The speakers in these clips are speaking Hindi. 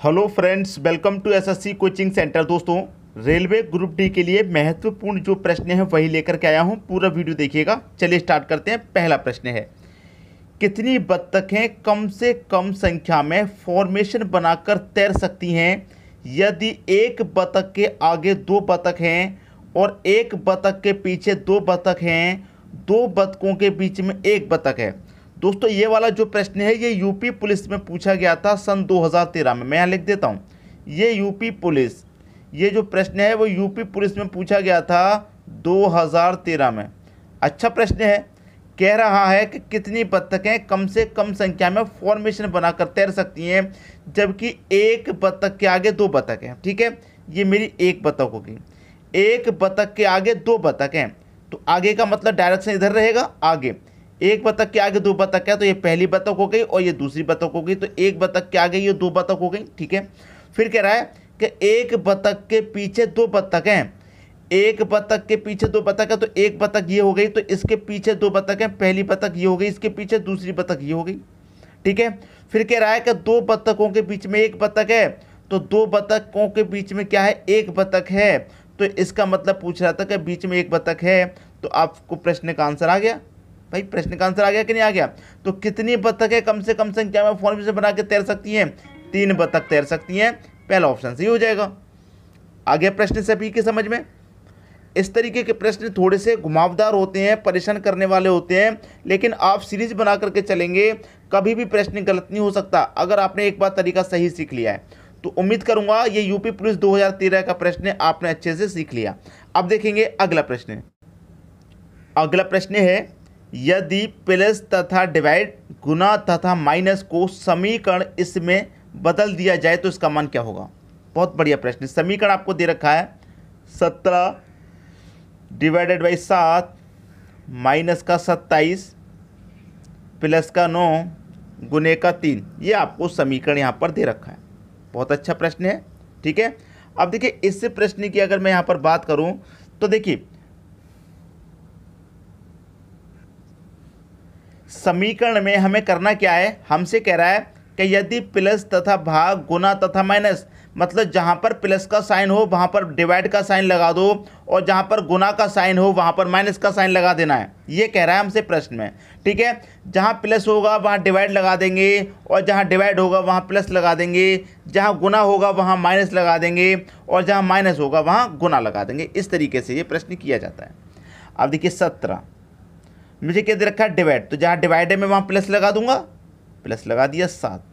Hello friends, welcome to SSC coaching centre. दोस्तों, रेलवे ग्रुप डी के लिए महत्वपूर्ण जो प्रश्न है, वही लेकर के आया हूँ। पूरा वीडियो देखिएगा। चलिए स्टार्ट करते हैं। पहला प्रश्न है, कितनी बत्तखें कम से कम संख्या में फॉर्मेशन बनाकर तैर सकती हैं? यदि एक बतख के आगे दो बतख हैं और एक बतख के पीछे दो बतख हैं, दो बतखों के बीच में एक बतख है। दोस्तों, ये वाला जो प्रश्न है, ये यूपी पुलिस में पूछा गया था सन 2013 में। मैं यहाँ लिख देता हूँ। ये यूपी पुलिस, ये जो प्रश्न है, वो यूपी पुलिस में पूछा गया था 2013 में। अच्छा प्रश्न है। कह रहा है कि कितनी बत्तखें कम से कम संख्या में फॉर्मेशन बनाकर तैर सकती हैं, जबकि एक बत्तख के आगे दो बतख हैं। ठीक है? ये मेरी एक बतख होगी। एक बतख के आगे दो बतख हैं। तो आगे का मतलब डायरेक्शन इधर रहेगा, आगे। एक बतख के आगे दो बतख है तो ये पहली बतख हो गई और ये दूसरी बतख हो गई तो एक बतख के आगे ये दो बतख हो गई, ठीक है? फिर कह रहा है कि एक बतख के पीछे दो बतख हैं। एक बतख के पीछे दो बतख है तो एक बतख ये हो गई तो इसके पीछे दो बतख हैं, पहली बतख ये हो गई, इसके पीछे दूसरी बतख ये हो गई, ठीक है? फिर कह रहा है कि दो बतखों के बीच में एक बतख है तो दो बतखों के बीच में क्या है? एक बतख है। तो इसका मतलब पूछ रहा था कि बीच में एक बतख है तो आपको प्रश्न का आंसर आ गया। भाई, प्रश्न का आंसर आ गया कि नहीं आ गया? तो कितनी बतखें कम से कम संख्या में फॉर्म से बना के तैर सकती हैं? तीन बतख तैर सकती हैं। पहला ऑप्शन सही हो जाएगा। आगे प्रश्न सभी के समझ में? इस तरीके के प्रश्न थोड़े से घुमावदार होते हैं, परेशान करने वाले होते हैं, लेकिन आप सीरीज़ बना करके चलेंगे, कभी भी प्रश्न गलत नहीं हो सकता, अगर आपने एक बार तरीका सही सीख लिया है। तो उम्मीद करूँगा ये यूपी पुलिस 2013 का प्रश्न आपने अच्छे से सीख लिया। अब देखेंगे अगला प्रश्न। अगला प्रश्न है यदि प्लस तथा डिवाइड गुना तथा माइनस को समीकरण इसमें बदल दिया जाए तो इसका मान क्या होगा? बहुत बढ़िया प्रश्न। समीकरण आपको दे रखा है। सत्रह डिवाइडेड बाई सात माइनस का सत्ताईस प्लस का नौ, गुने का तीन। ये आपको समीकरण यहाँ पर दे रखा है। बहुत अच्छा प्रश्न है। ठीक है? अब देखिए, इस प्रश्न की अगर मैं यहाँ पर बात करूँ तो देखिए समीकरण में हमें करना क्या है? हमसे कह रहा है कि यदि प्लस तथा भाग गुना तथा माइनस मतलब जहाँ पर प्लस का साइन हो, वहाँ पर डिवाइड का साइन लगा दो, और जहाँ पर गुना का साइन हो, वहाँ पर माइनस का साइन लगा देना है। ये कह रहा है हमसे प्रश्न में, ठीक है? जहाँ प्लस होगा, वहाँ डिवाइड लगा देंगे, और जहाँ डिवाइड होगा, वहाँ प्लस लगा देंगे, जहाँ गुना होगा, वहाँ माइनस लगा देंगे, और जहाँ माइनस होगा, वहाँ गुना लगा देंगे। इस तरीके से ये प्रश्न किया जाता है। अब देखिए सत्रह। मुझे क्या दे रखा है? डिवाइड तो जहाँ डिवाइड है, मैं वहाँ प्लस लगा दूँगा। प्लस लगा दिया सात।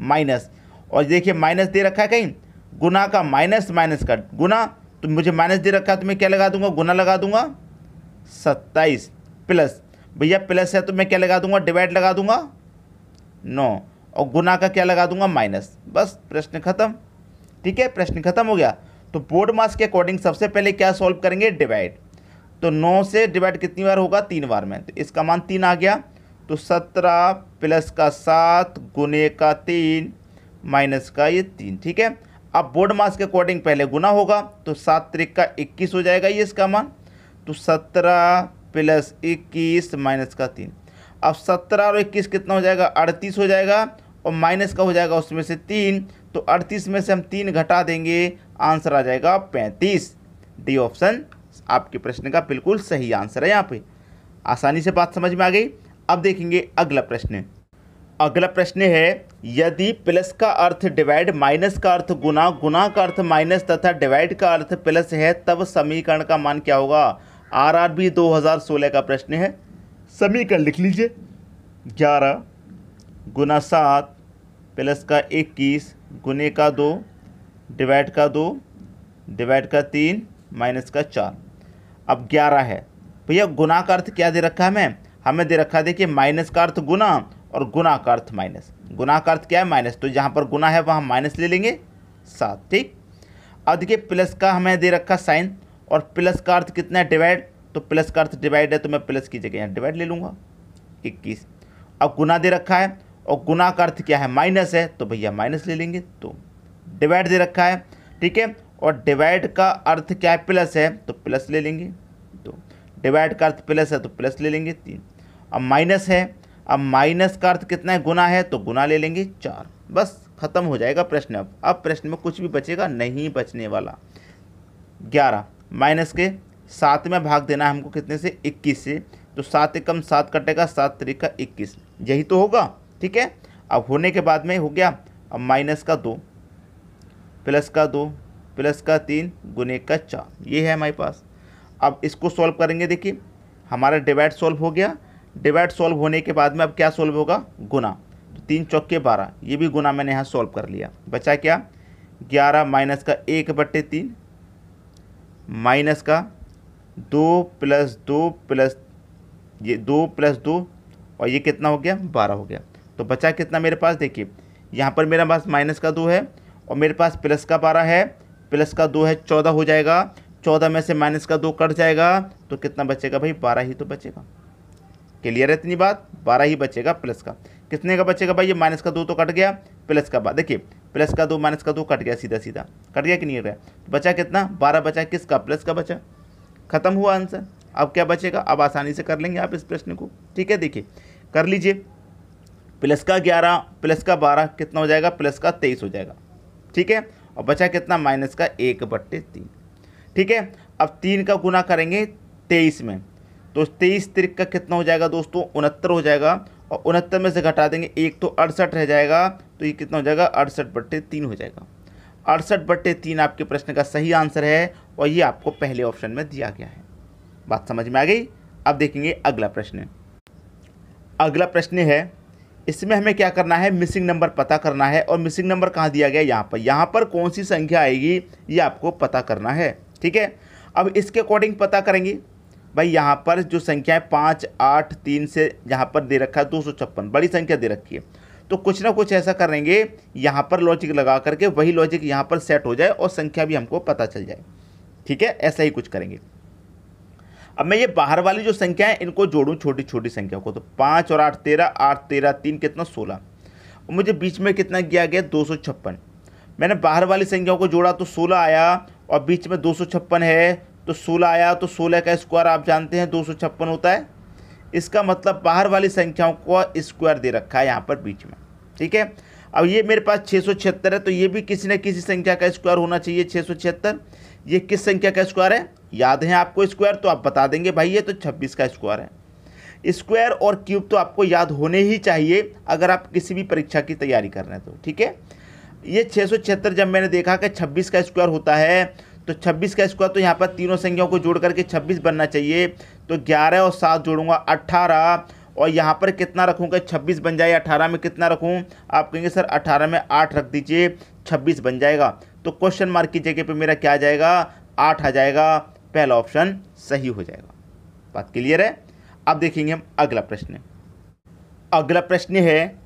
माइनस और देखिए माइनस दे रखा है कहीं? गुना का माइनस माइनस का गुना। तो मुझे माइनस दे रखा है तो मैं क्या लगा दूँगा? गुना लगा दूँगा। सत्ताईस। प्लस भैया प्लस है तो मैं क्या लगा दूँगा? डिवाइड लगा दूँगा। नौ। और गुना का क्या लगा दूँगा? माइनस बस, प्रश्न खत्म। ठीक है, प्रश्न खत्म हो गया। तो बोर्ड मास के अकॉर्डिंग सबसे पहले क्या सॉल्व करेंगे? डिवाइड तो नौ से डिवाइड कितनी बार होगा? तीन बार में। तो इसका मान तीन आ गया। तो सत्रह प्लस का सात गुने का तीन, माइनस का ये तीन, ठीक है? अब बोर्ड मास के अकॉर्डिंग पहले गुना होगा तो सात त्रिक का इक्कीस हो जाएगा ये इसका मान। तो सत्रह प्लस इक्कीस, माइनस का तीन। अब सत्रह और इक्कीस कितना हो जाएगा? अड़तीस हो जाएगा और माइनस का हो जाएगा उसमें से तीन। तो अड़तीस में से हम तीन घटा देंगे, आंसर आ जाएगा पैंतीस। डी ऑप्शन आपके प्रश्न का बिल्कुल सही आंसर है यहाँ पे। आसानी से बात समझ में आ गई। अब देखेंगे अगला प्रश्न। अगला प्रश्न है, यदि प्लस का अर्थ डिवाइड माइनस का अर्थ गुना गुना का अर्थ माइनस तथा डिवाइड का अर्थ प्लस है, तब समीकरण का मान क्या होगा? आर आर बी दो हज़ार सोलह का प्रश्न है। समीकरण लिख लीजिए। ग्यारह गुना सात, प्लस का इक्कीस, गुने का दो डिवाइड का दो डिवाइड का तीन माइनस का चार। अब ग्यारह है। भैया गुना का अर्थ क्या दे रखा है हमें? हमें दे रखा है, देखिए माइनस का अर्थ गुना और गुना का अर्थ माइनस गुना का अर्थ क्या है? माइनस तो जहाँ पर गुना है, वहाँ माइनस ले लेंगे। सात, ठीक? अब देखिए प्लस का हमें दे रखा साइन और प्लस का अर्थ कितना है? डिवाइड तो प्लस का अर्थ डिवाइड है तो मैं प्लस की जगह यहाँ डिवाइड ले लूँगा। इक्कीस। अब गुना दे रखा है और गुना का अर्थ क्या है? माइनस है तो भैया माइनस ले लेंगे तो डिवाइड दे रखा है, ठीक है? और डिवाइड का अर्थ क्या है? प्लस है तो प्लस ले लेंगे। दो डिवाइड का अर्थ प्लस है तो प्लस ले लेंगे, तीन। अब माइनस है, अब माइनस का अर्थ कितना है? गुना है तो गुना ले लेंगे, चार। बस, खत्म हो जाएगा प्रश्न अब। अब प्रश्न में कुछ भी बचेगा, नहीं बचने वाला। ग्यारह। माइनस के सात में भाग देना है हमको कितने से? इक्कीस से। तो सात एकम सात कटेगा, सात तरीका इक्कीस। यही तो होगा, ठीक है? अब होने के बाद में हो गया, अब माइनस का दो। प्लस का दो। प्लस का तीन गुने का चार। ये है हमारे पास। अब इसको सॉल्व करेंगे, देखिए, हमारा डिवाइड सॉल्व हो गया। डिवाइड सॉल्व होने के बाद में अब क्या सॉल्व होगा? गुना। तो तीन चौके बारह, ये भी गुना मैंने यहाँ सॉल्व कर लिया। बचा क्या? ग्यारह माइनस का एक बट्टे तीन, माइनस का दो प्लस दो प्लस, ये दो प्लस दो, और ये कितना हो गया? बारह हो गया। तो बचा कितना मेरे पास? देखिए, यहाँ पर मेरे पास माइनस का दो है, और मेरे पास प्लस का बारह है प्लस का दो है, चौदह हो जाएगा। चौदह में से माइनस का दो कट जाएगा तो कितना बचेगा भाई? बारह ही तो बचेगा। क्लियर है इतनी बात? बारह ही बचेगा प्लस का। कितने का बचेगा भाई? ये माइनस का दो तो कट गया, प्लस का बाद देखिए, प्लस का दो, माइनस का दो कट गया सीधा सीधा कट गया कि नहीं गया? तो बचा कितना? बारह बचा किसका? प्लस का बचा। खत्म हुआ आंसर। अब क्या बचेगा? अब आसानी से कर लेंगे आप इस प्रश्न को। ठीक है, देखिए, कर लीजिए। प्लस का ग्यारह, प्लस का बारह कितना हो जाएगा? प्लस का तेईस हो जाएगा। ठीक है? और बचा कितना? माइनस का एक बट्टे तीन। ठीक है? अब तीन का गुना करेंगे तेईस में। तो तेईस तिरक का कितना हो जाएगा दोस्तों? उनहत्तर हो जाएगा। और उनहत्तर में से घटा देंगे, एक तो अड़सठ रह जाएगा। तो ये कितना हो जाएगा? अड़सठ बट्टे तीन हो जाएगा। अड़सठ बट्टे तीन आपके प्रश्न का सही आंसर है और ये आपको पहले ऑप्शन में दिया गया है। बात समझ में आ गई? अब देखेंगे अगला प्रश्न। अगला प्रश्न है इसमें हमें क्या करना है? मिसिंग नंबर पता करना है और मिसिंग नंबर कहाँ दिया गया? यहाँ पर। यहाँ पर कौन सी संख्या आएगी? ये आपको पता करना है, ठीक है? अब इसके अकॉर्डिंग पता करेंगे। भाई, यहाँ पर जो संख्या है, पाँच, आठ, तीन से यहाँ पर दे रखा है, दो सौ छप्पन। बड़ी संख्या दे रखी है। तो कुछ ना कुछ ऐसा करेंगे, यहाँ पर लॉजिक लगा करके वही लॉजिक यहाँ पर सेट हो जाए और संख्या भी हमको पता चल जाए, ठीक है? ऐसा ही कुछ करेंगे। अब मैं ये बाहर वाली जो संख्या है, इनको जोड़ूँ छोटी छोटी संख्या को। तो पाँच और आठ तेरह आठ तेरह तीन कितना? सोलह। और मुझे बीच में कितना किया गया? दो सौ छप्पन। मैंने बाहर वाली संख्याओं को जोड़ा तो सोलह आया, और बीच में दो सौ छप्पन है तो सोलह आया तो सोलह का स्क्वायर आप जानते हैं, दो सौ छप्पन होता है। इसका मतलब बाहर वाली संख्याओं को स्क्वायर दे रखा है यहाँ पर बीच में। ठीक है? अब ये मेरे पास छः सौ छिहत्तर है तो ये भी किसी न किसी संख्या का स्क्वायर होना चाहिए छः सौ छिहत्तर। ये किस संख्या का स्क्वायर है? याद है आपको स्क्वायर? तो आप बता देंगे, भाई, ये तो छब्बीस का स्क्वायर है। स्क्वायर और क्यूब तो आपको याद होने ही चाहिए अगर आप किसी भी परीक्षा की तैयारी कर रहे हैं तो ठीक है? ये छः सौ छिहत्तर जब मैंने देखा कि छब्बीस का स्क्वायर होता है तो छब्बीस का स्क्वायर तो यहाँ पर तीनों संख्याओं को जोड़ करके छब्बीस बनना चाहिए। तो ग्यारह और सात जोड़ूँगा अट्ठारह और यहाँ पर कितना रखूँगा छब्बीस बन जाए, अठारह में कितना रखूँ? आप कहेंगे, सर, अठारह में आठ रख दीजिए, छब्बीस बन जाएगा। तो क्वेश्चन मार्क की जगह पे मेरा क्या आ जाएगा? आठ आ जाएगा। पहला ऑप्शन सही हो जाएगा। बात क्लियर है? अब देखेंगे हम अगला प्रश्न। अगला प्रश्न है,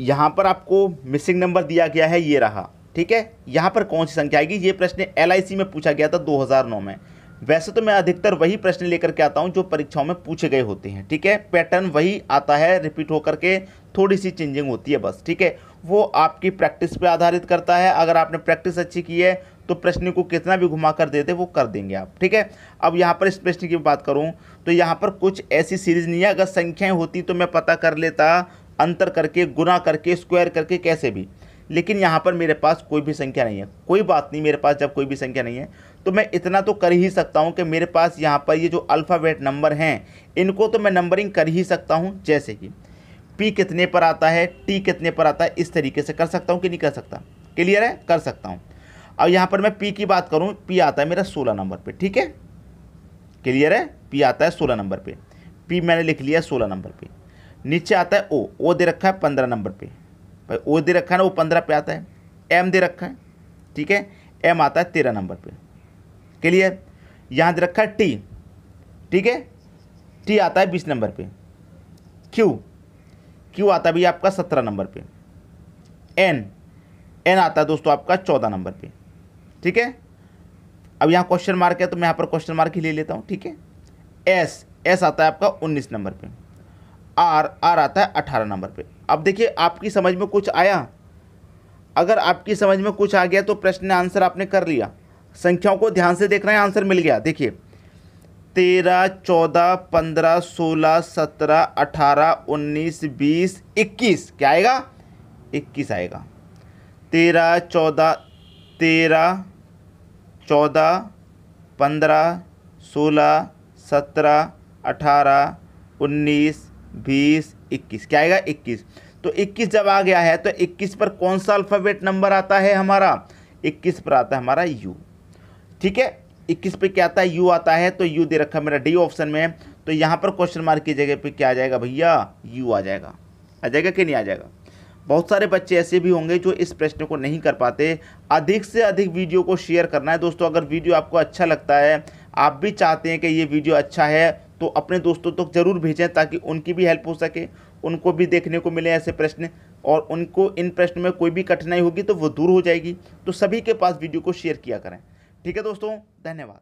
यहाँ पर आपको मिसिंग नंबर दिया गया है, ये रहा। ठीक है? यहाँ पर कौन सी संख्या आएगी? ये प्रश्न LIC में पूछा गया था 2009 में। वैसे तो मैं अधिकतर वही प्रश्न लेकर के आता हूँ जो परीक्षाओं में पूछे गए होते हैं। ठीक है? पैटर्न वही आता है रिपीट होकर के थोड़ी सी चेंजिंग होती है बस, ठीक है? वो आपकी प्रैक्टिस पे आधारित करता है। अगर आपने प्रैक्टिस अच्छी की है तो प्रश्न को कितना भी घुमा कर देते, वो कर देंगे आप, ठीक है? अब यहाँ पर इस प्रश्न की बात करूँ तो यहाँ पर कुछ ऐसी सीरीज़ नहीं है। अगर संख्याएँ होती तो मैं पता कर लेता, अंतर करके गुना करके स्क्वायर करके कैसे भी। लेकिन यहाँ पर मेरे पास कोई भी संख्या नहीं है। कोई बात नहीं, मेरे पास जब कोई भी संख्या नहीं है तो मैं इतना तो कर ही सकता हूँ कि मेरे पास यहाँ पर ये जो अल्फ़ाबेट नंबर हैं, इनको तो मैं नंबरिंग कर ही सकता हूँ, जैसे कि। पी कितने पर आता है टी कितने पर आता है, इस तरीके से कर सकता हूँ कि नहीं कर सकता? क्लियर है? कर सकता हूँ। अब यहाँ पर मैं पी की बात करूँ पी आता है मेरा सोलह नंबर पर ठीक है? क्लियर है? पी आता है सोलह नंबर पर पी मैंने लिख लिया सोलह नंबर पर नीचे आता है ओ ओ दे रखा है पंद्रह नंबर पर भाई ओ दे रखा है ना, वो पंद्रह पे आता है। एम दे रखा है, ठीक है? एम आता है तेरह नंबर पे। क्लियर यहाँ दे रखा है टी ठीक है? टी आता है बीस नंबर पे। क्यू क्यू आता भैया आपका सत्रह नंबर पे? एन एन आता है दोस्तों आपका चौदह नंबर पे। ठीक है? अब यहाँ क्वेश्चन मार्क है तो मैं यहाँ पर क्वेश्चन मार्क ही ले लेता हूँ, ठीक है? एस एस आता है आपका उन्नीस नंबर पे। आर आर आता है अठारह नंबर पे। अब देखिए, आपकी समझ में कुछ आया? अगर आपकी समझ में कुछ आ गया तो प्रश्न आंसर आपने कर लिया। संख्याओं को ध्यान से देखना है आंसर मिल गया। देखिए तेरह, चौदह, पंद्रह, सोलह, सत्रह, अठारह, उन्नीस, बीस, इक्कीस। क्या आएगा? इक्कीस आएगा। तेरह, चौदह तेरह, चौदह, पंद्रह, सोलह, सत्रह, अठारह, उन्नीस, बीस, इक्कीस। क्या आएगा? इक्कीस। तो 21 जब आ गया है तो 21 पर कौन सा अल्फ़ाबेट नंबर आता है हमारा? 21 पर आता है हमारा यू ठीक है? 21 पे क्या आता है? यू आता है तो यू दे रखा मेरा डी ऑप्शन में। तो यहाँ पर क्वेश्चन मार्क की जगह पे क्या आ जाएगा भैया? यू आ जाएगा। आ जाएगा कि नहीं आ जाएगा? बहुत सारे बच्चे ऐसे भी होंगे जो इस प्रश्न को नहीं कर पाते। अधिक से अधिक वीडियो को शेयर करना है। दोस्तों, अगर वीडियो आपको अच्छा लगता है, आप भी चाहते हैं कि ये वीडियो अच्छा है तो अपने दोस्तों तक तो ज़रूर भेजें ताकि उनकी भी हेल्प हो सके, उनको भी देखने को मिले ऐसे प्रश्न। और उनको इन प्रश्न में कोई भी कठिनाई होगी तो वो दूर हो जाएगी। तो सभी के पास वीडियो को शेयर किया करें। ठीक है दोस्तों धन्यवाद।